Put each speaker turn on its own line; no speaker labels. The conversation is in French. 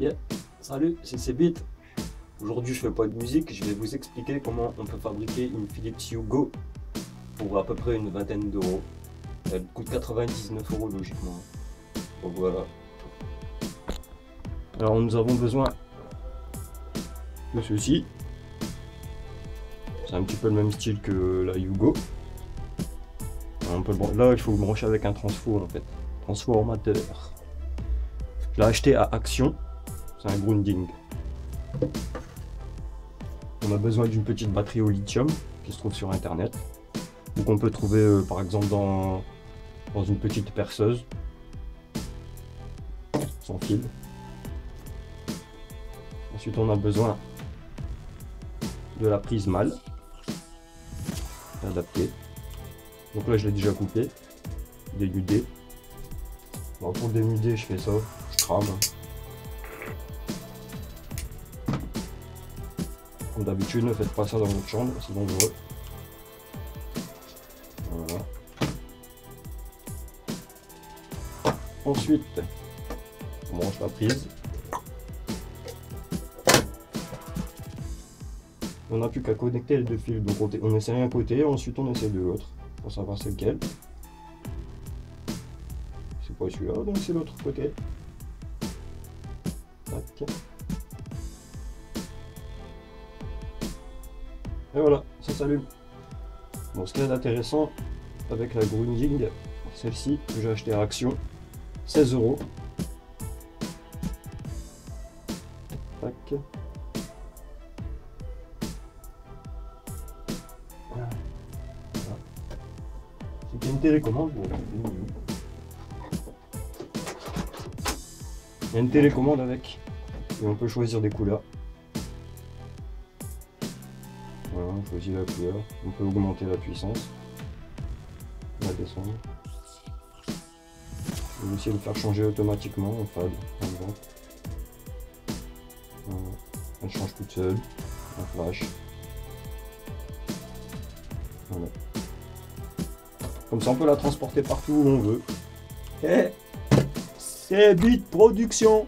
Yeah. Salut, c'est Cbit. Aujourd'hui, je fais pas de musique, je vais vous expliquer comment on peut fabriquer une Philips Hue Go pour à peu près une vingtaine d'euros. Elle coûte 99 euros logiquement. Donc voilà. Alors nous avons besoin de ceci. C'est un petit peu le même style que la Hugo. Là, il faut brancher avec un transfo en fait. Transformateur. Je l'ai acheté à Action. Un grounding. On a besoin d'une petite batterie au lithium qui se trouve sur internet. Ou qu'on peut trouver euh, par exemple dans, dans une petite perceuse. Sans fil. Ensuite on a besoin de la prise mâle. Adaptée. Donc là je l'ai déjà coupé. Dénudé. Pour dénuder je fais ça. Je crame. Comme d'habitude, ne faites pas ça dans votre chambre, c'est dangereux. Voilà. Ensuite, on branche la prise. On n'a plus qu'à connecter les deux fils. Donc on, on essaie un côté, ensuite on essaie de l'autre pour savoir c'est lequel. C'est pas celui-là, donc c'est l'autre côté. Et voilà, ça s'allume. Bon, ce qui est intéressant avec la Grunding, celle-ci que j'ai acheté à Action, 16 euros. Tac. C'est une télécommande. Il y a une télécommande avec. Et on peut choisir des couleurs. On choisit la couleur. On peut augmenter la puissance. La descendre. On peut aussi le faire changer automatiquement en fade, par exemple. Elle change toute seule. En flash. Comme ça, on peut la transporter partout où on veut. Et c'est Bit Production